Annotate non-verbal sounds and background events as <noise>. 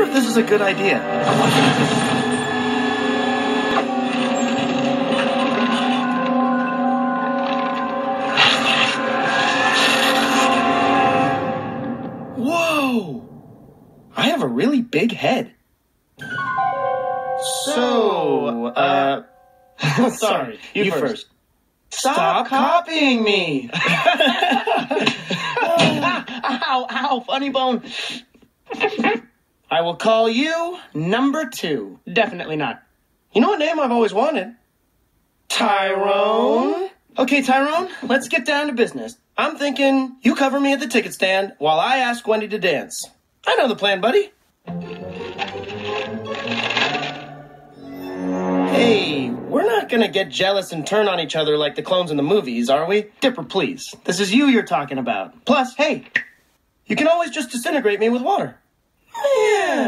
wonder if this is a good idea. Whoa! I have a really big head. So, uh, <laughs> sorry, you, first. Stop, copying me! <laughs> <laughs> ow, ow, funny bone. I will call you number two. Definitely not. You know what name I've always wanted? Tyrone. Okay, Tyrone, let's get down to business. I'm thinking you cover me at the ticket stand while I ask Wendy to dance. I know the plan, buddy. Hey, we're not gonna get jealous and turn on each other like the clones in the movies, are we? Dipper, please. This is you you're talking about. Plus, hey, you can always just disintegrate me with water. Yeah.